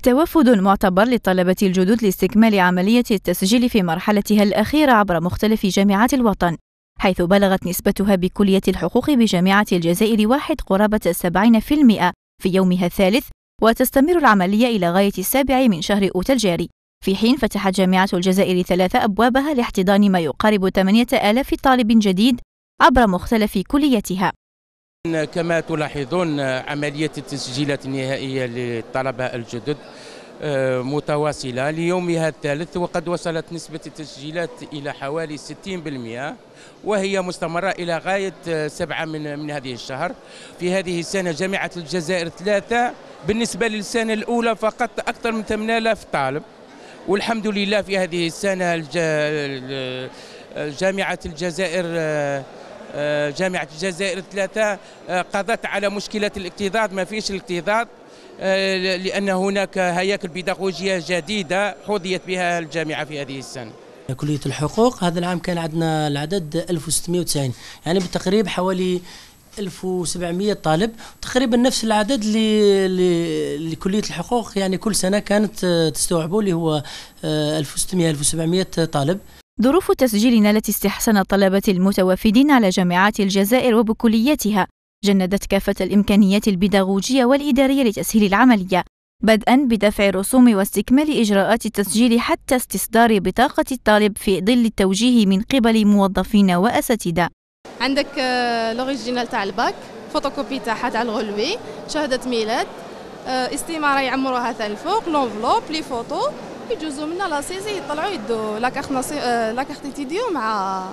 توافد معتبر للطلبة الجدد لاستكمال عملية التسجيل في مرحلتها الأخيرة عبر مختلف جامعات الوطن حيث بلغت نسبتها بكلية الحقوق بجامعة الجزائر واحد قرابة السبعين في المئة في يومها الثالث وتستمر العملية إلى غاية السابع من شهر أوت الجاري. في حين فتحت جامعة الجزائر ثلاث أبوابها لاحتضان ما يقارب 8000 طالب جديد عبر مختلف كليتها. كما تلاحظون عملية التسجيلات النهائية للطلبة الجدد آه، متواصلة ليومها الثالث وقد وصلت نسبة التسجيلات إلى حوالي 60% وهي مستمرة إلى غاية سبعة من, من هذه الشهر. في هذه السنة جامعة الجزائر ثلاثة بالنسبة للسنة الأولى فقط أكثر من 8000 طالب. والحمد لله في هذه السنة جامعة الجزائر آه، آه، جامعة الجزائر ثلاثة آه، قضت على مشكلة الاكتظاظ ما فيش الاكتظاظ لأن هناك هياكل بيداغوجية جديدة حظيت بها الجامعة في هذه السنة. كلية الحقوق هذا العام كان عندنا العدد 1690 يعني بالتقريب حوالي 1700 طالب تقريبا نفس العدد لكلية الحقوق يعني كل سنة كانت تستوعبه اللي هو 1600 1700 طالب. ظروف تسجيل نالت استحسان الطلبة المتوافدين على جامعات الجزائر وبكلياتها جندت كافة الإمكانيات البيداغوجية والإدارية لتسهيل العملية بدءا بدفع الرسوم واستكمال إجراءات التسجيل حتى استصدار بطاقة الطالب في ظل التوجيه من قبل موظفين وأساتذة. عندك l'original تاع ال bac photocopie تاعها تاع الغلوي شهادة ميلاد آه، استمارة يعمروها تاع الفوق l'enveloppe les photos يجوزوا منا la saisie يطلعوا يدوا la carte آه، la carte d'étudiant مع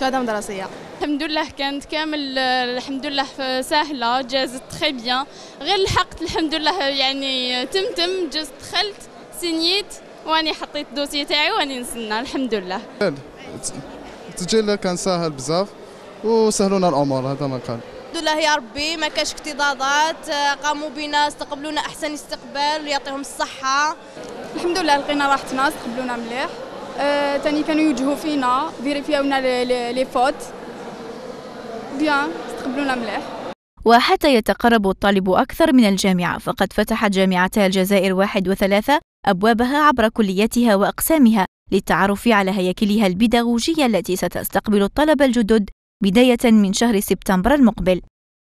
شهادة مدرسية. الحمد لله كانت كامل الحمد لله سهلة جازت très bien غير لحقت الحمد لله يعني تمتم جزت دخلت سينيت واني حطيت ال dossier تاعي واني نستنى الحمد لله. التسجيل كان سهل بزاف وسهلونا الأمور هذا ما قال. الحمد لله يا ربي ما كاش اكتظاظات قاموا بنا استقبلونا أحسن استقبال يعطيهم الصحة. الحمد لله لقينا راحتنا استقبلونا مليح. آه، تاني كانوا يوجهوا فينا فيريفيونا les fautes bien استقبلونا مليح. وحتى يتقرب الطالب أكثر من الجامعة فقد فتحت جامعتا الجزائر واحد وثلاثة أبوابها عبر كلياتها وأقسامها للتعرف على هياكلها البيداغوجية التي ستستقبل الطلبة الجدد بداية من شهر سبتمبر المقبل.